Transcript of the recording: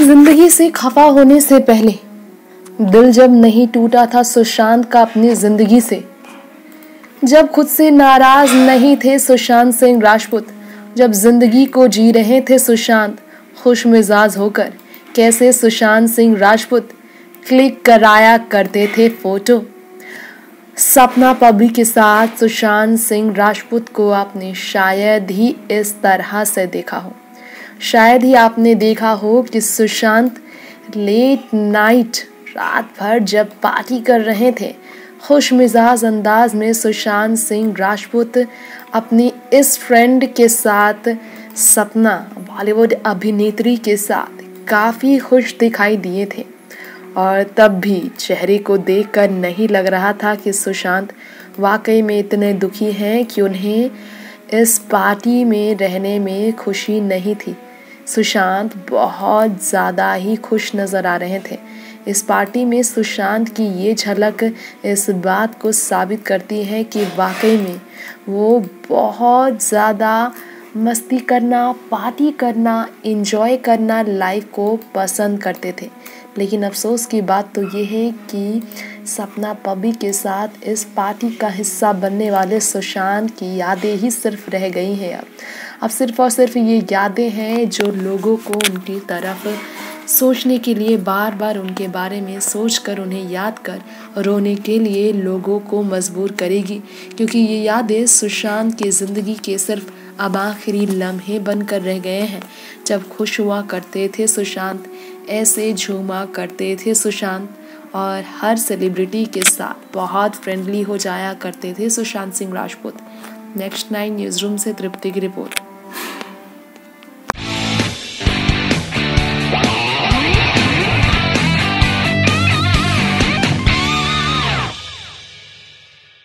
से खफा होने से पहले, दिल जब नहीं टूटा था सुशांत का अपनी ज़िंदगी से। जब खुद से नाराज़ नहीं थे सुशांत सिंह राजपूत, जब ज़िंदगी को जी रहे थे सुशांत, खुश मिजाज होकर, कैसे सुशांत सिंह राजपूत क्लिक कराया करते थे फ़ोटो। सपना पबी के साथ सुशांत सिंह राजपूत को आपने शायद ही इस तरह से देखा हो। शायद ही आपने देखा हो कि सुशांत लेट नाइट रात भर जब पार्टी कर रहे थे खुश मिजाज अंदाज में सुशांत सिंह राजपूत अपनी इस फ्रेंड के साथ, सपना बॉलीवुड अभिनेत्री के साथ काफ़ी खुश दिखाई दिए थे। और तब भी चेहरे को देखकर नहीं लग रहा था कि सुशांत वाकई में इतने दुखी हैं कि उन्हें इस पार्टी में रहने में खुशी नहीं थी। सुशांत बहुत ज़्यादा ही खुश नज़र आ रहे थे। इस पार्टी में सुशांत की ये झलक इस बात को साबित करती है कि वाकई में वो बहुत ज़्यादा मस्ती करना, पार्टी करना इन्जॉय करना लाइफ को पसंद करते थे। लेकिन अफसोस की बात तो ये है कि सपना पबी के साथ इस पार्टी का हिस्सा बनने वाले सुशांत की यादें ही सिर्फ़ रह गई हैं अब। अब सिर्फ़ और सिर्फ़ ये यादें हैं जो लोगों को उनकी तरफ़ सोचने के लिए बार बार उनके बारे में सोच कर उन्हें याद कर रोने के लिए लोगों को मजबूर करेगी। क्योंकि ये यादें सुशांत की ज़िंदगी के सिर्फ़ अब आखिरी लम्हे बनकर रह गए हैं। जब खुश हुआ करते थे सुशांत, ऐसे झूमा करते थे सुशांत। और हर सेलिब्रिटी के साथ बहुत फ्रेंडली हो जाया करते थे Sushant Singh Rajput. Next nine news room से तृप्ति की रिपोर्ट।